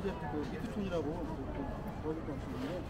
이제 그 이투촌이라고 거기 갔었는데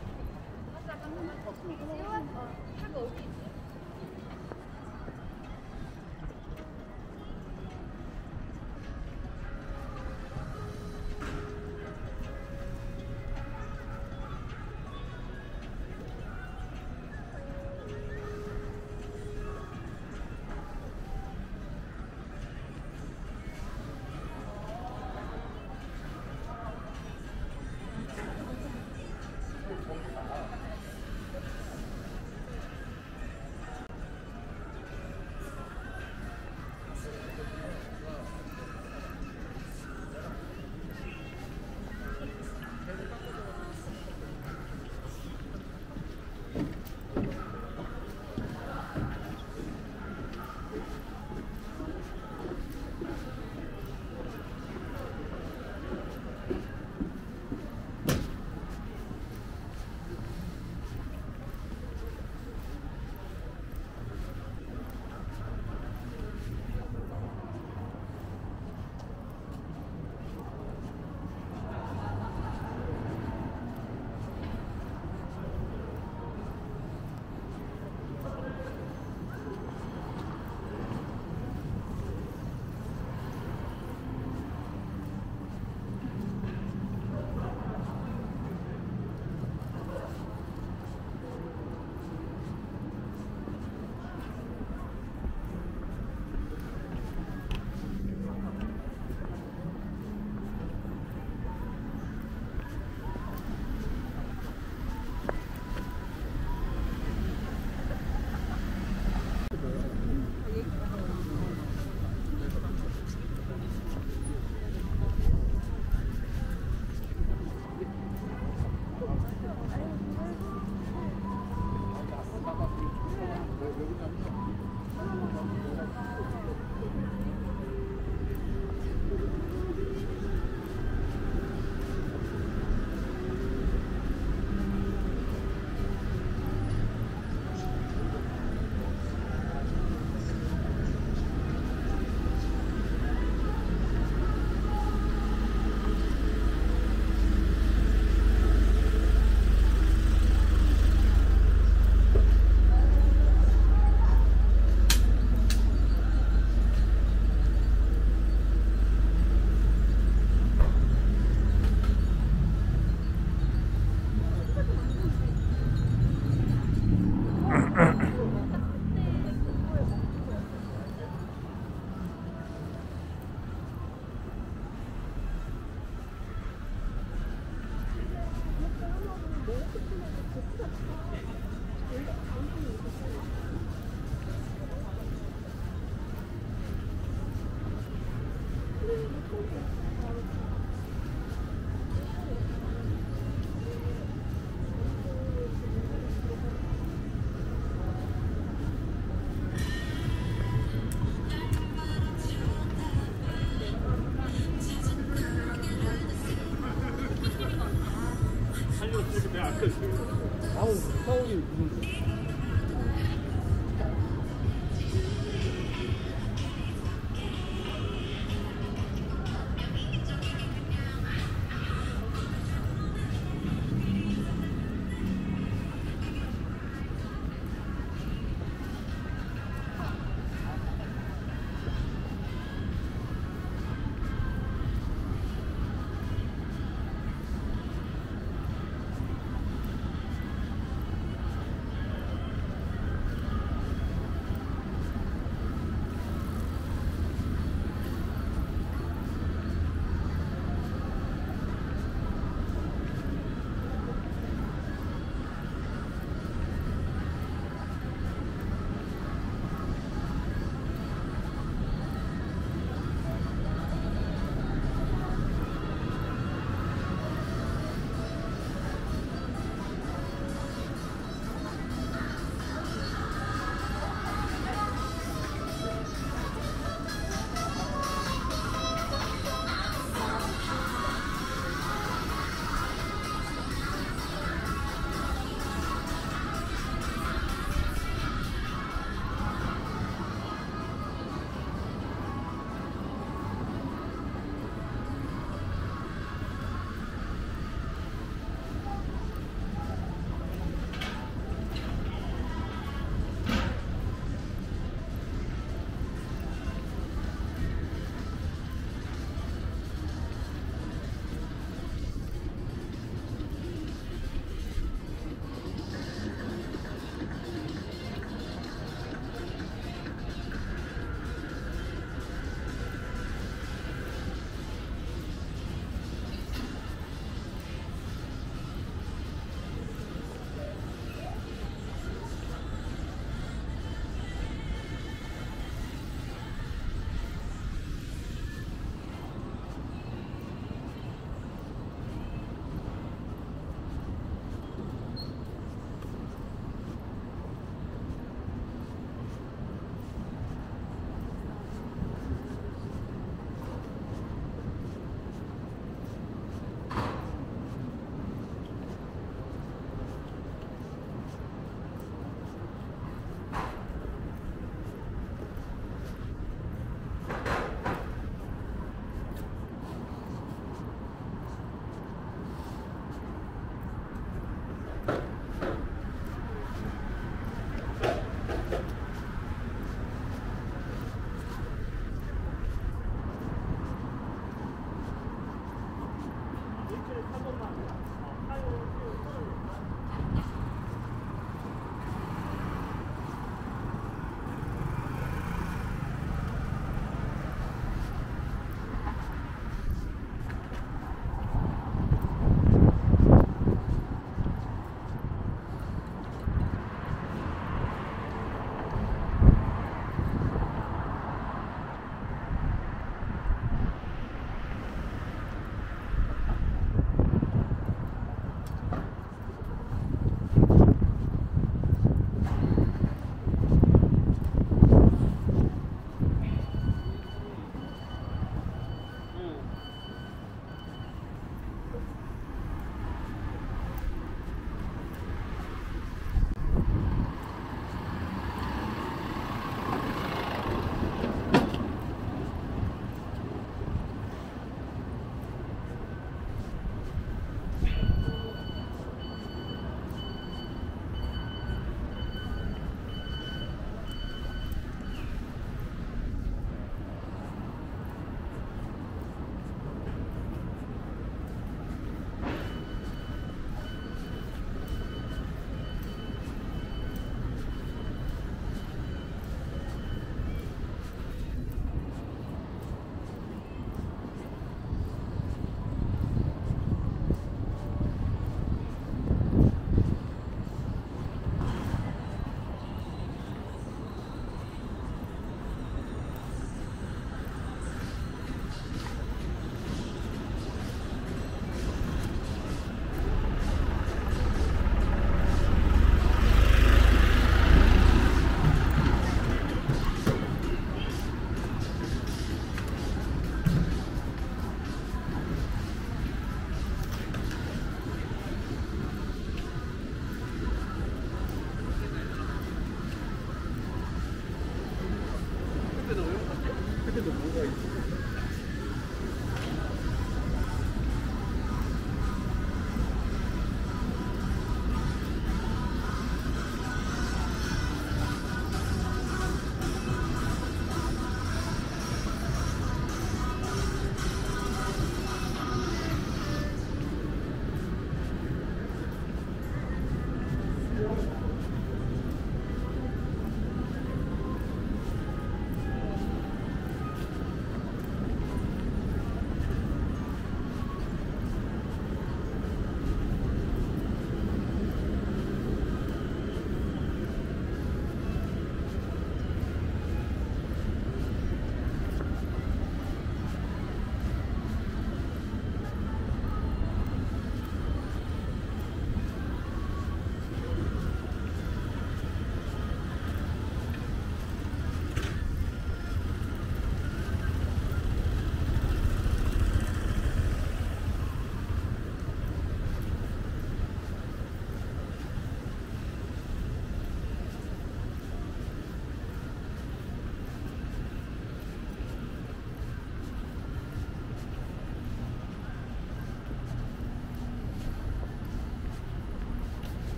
그때도 뭐가 있어?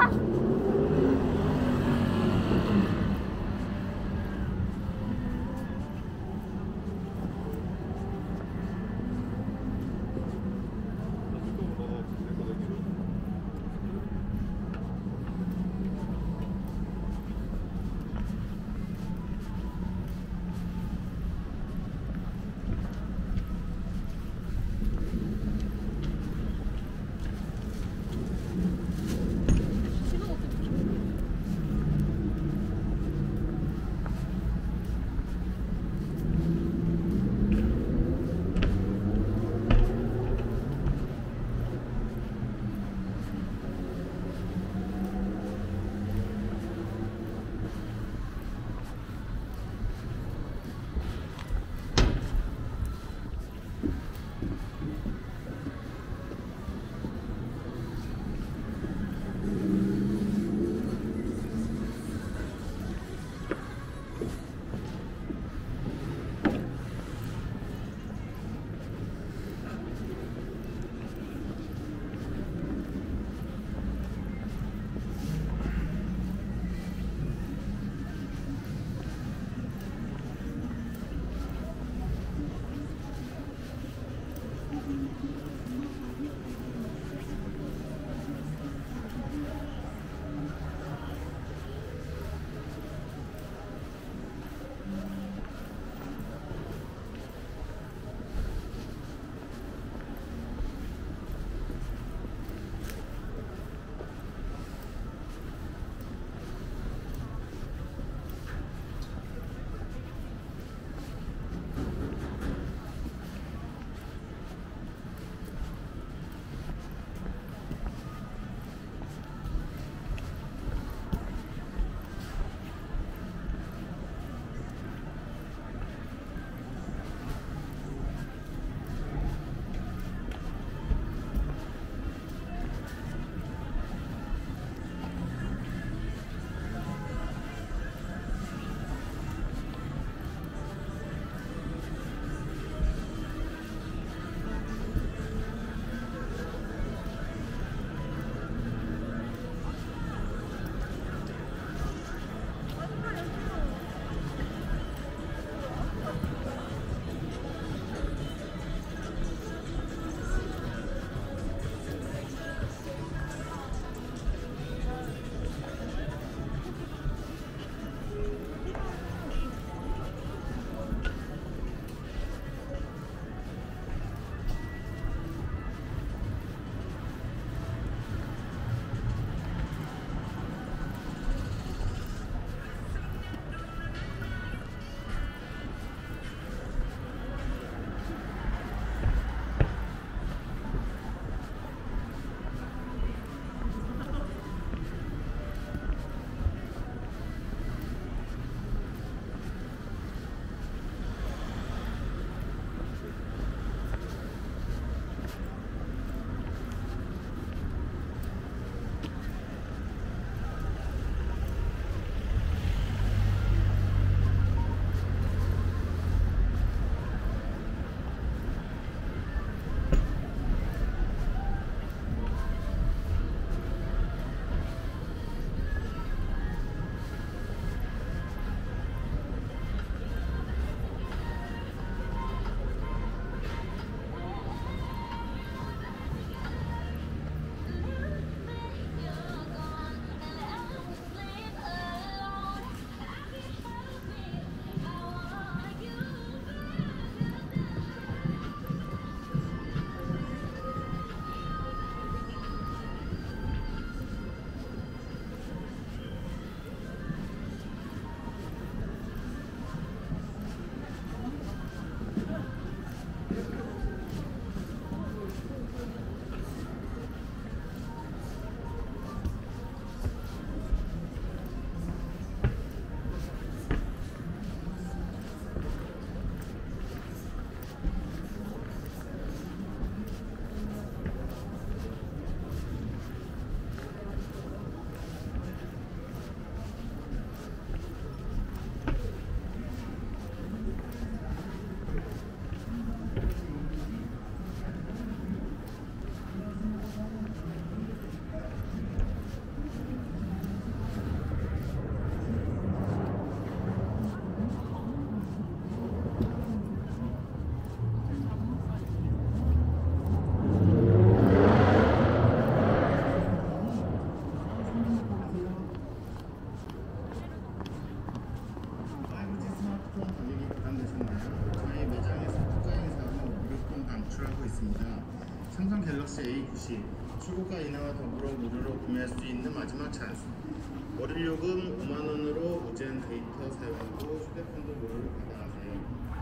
Ha! 출고가 인하와 더불어 무료로 구매할 수 있는 마지막 찬스. 월일 요금 5만 원으로 무제한 데이터 사용하고 휴대폰도 무료로 받아가세요.